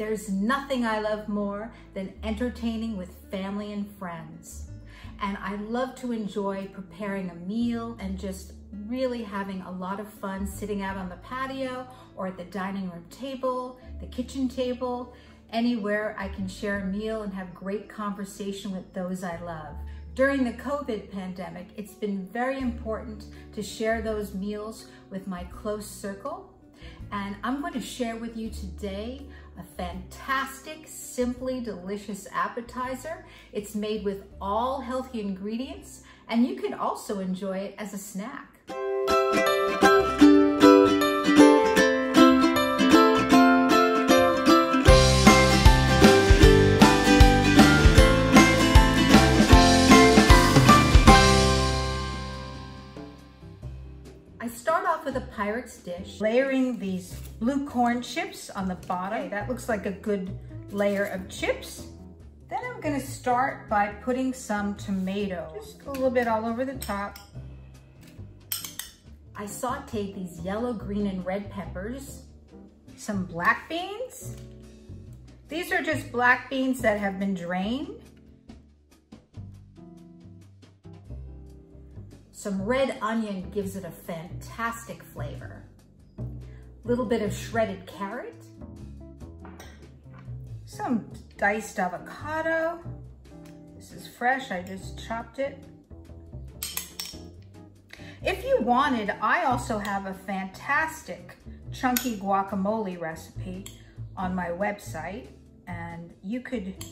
There's nothing I love more than entertaining with family and friends. And I love to enjoy preparing a meal and just really having a lot of fun sitting out on the patio or at the dining room table, the kitchen table, anywhere I can share a meal and have great conversation with those I love. During the COVID pandemic, it's been very important to share those meals with my close circle. And I'm going to share with you today a fantastic, simply delicious appetizer. It's made with all healthy ingredients, and you can also enjoy it as a snack. Off with a Pyrex dish, layering these blue corn chips on the bottom. Okay, that looks like a good layer of chips. Then I'm gonna start by putting some tomato, just a little bit all over the top. I sauteed these yellow, green, and red peppers, some black beans. These are just black beans that have been drained. Some red onion gives it a fantastic flavor. A little bit of shredded carrot. Some diced avocado. This is fresh, I just chopped it. If you wanted, I also have a fantastic chunky guacamole recipe on my website and you could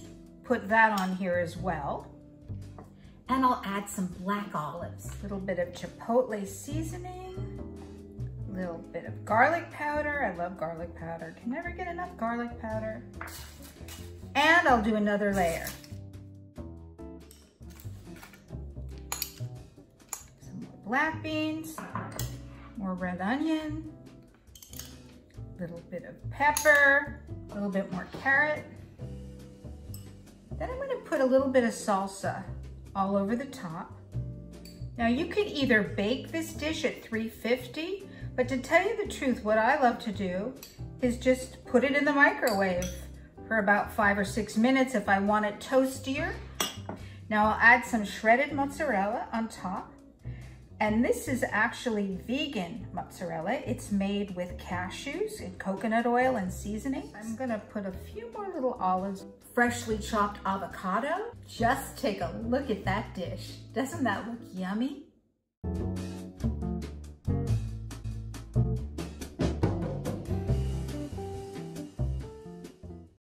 put that on here as well. And I'll add some black olives, a little bit of chipotle seasoning, a little bit of garlic powder. I love garlic powder. Can never get enough garlic powder. And I'll do another layer. Some more black beans, more red onion, a little bit of pepper, a little bit more carrot. Then I'm gonna put a little bit of salsa all over the top. Now you can either bake this dish at 350, but to tell you the truth, what I love to do is just put it in the microwave for about five or six minutes if I want it toastier. Now I'll add some shredded mozzarella on top. And this is actually vegan mozzarella. It's made with cashews and coconut oil and seasoning. I'm gonna put a few more little olives, freshly chopped avocado. Just take a look at that dish. Doesn't that look yummy?